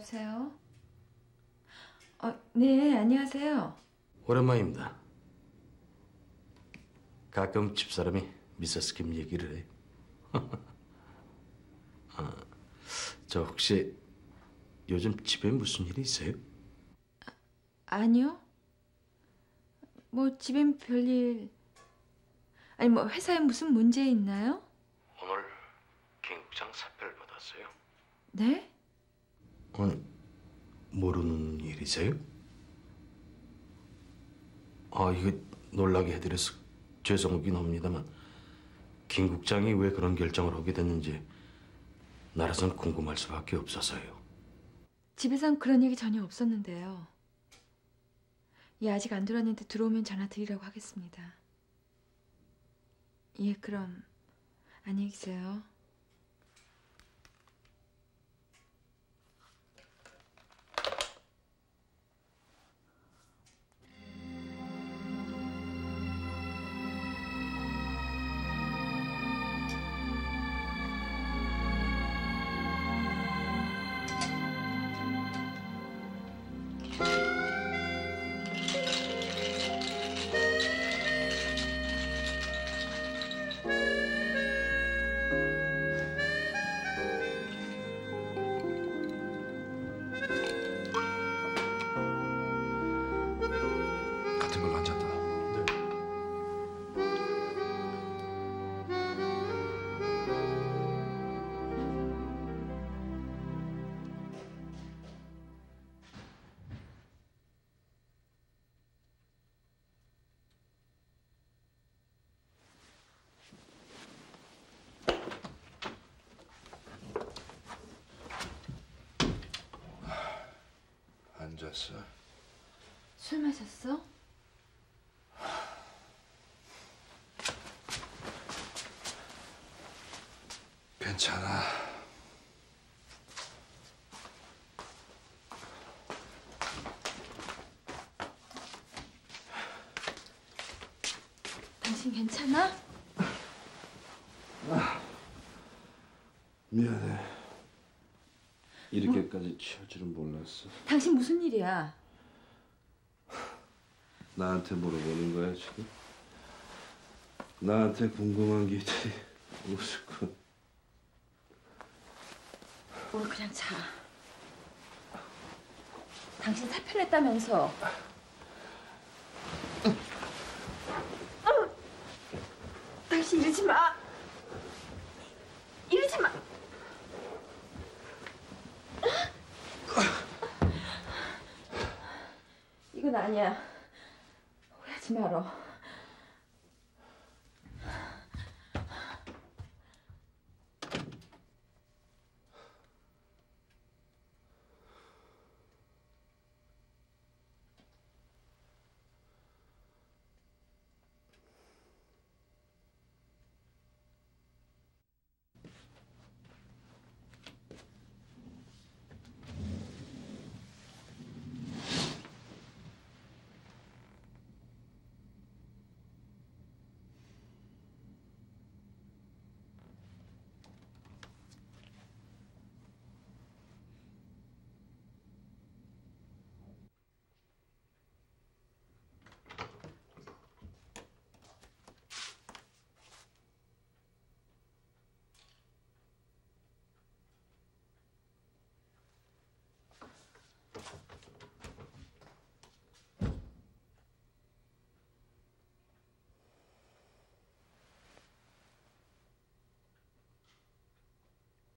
여보세요? 어, 네, 안녕하세요. 오랜만입니다. 가끔 집사람이 미세스 김 얘기를 해. 아, 저 혹시 요즘 집에 무슨 일이 있어요? 아 니요. 뭐 집엔 별일 아니 뭐 회사에 무슨 문제 있나요? 오늘 김 국장 사표를 받았어요. 네? 아니, 모르는 일이세요? 아, 이거 놀라게 해드려서 죄송하긴 합니다만 김 국장이 왜 그런 결정을 하게 됐는지 나라선 궁금할 수밖에 없어서요. 집에선 그런 얘기 전혀 없었는데요. 예, 아직 안 들어왔는데 들어오면 전화 드리라고 하겠습니다. 예, 그럼 안녕히 계세요. 앉았어. 술 마셨어? 괜찮아. 당신 괜찮아? 미안해. 이렇게까지 취할 줄은 몰랐어. 당신 무슨 일이야? 나한테 물어보는 거야 지금? 나한테 궁금한 게 있지. 거. 오늘 그냥 자. 당신 사표 냈다면서. 아우, 당신 이러지 마. 이러지 마. 이건 아니야. 오해하지 말어.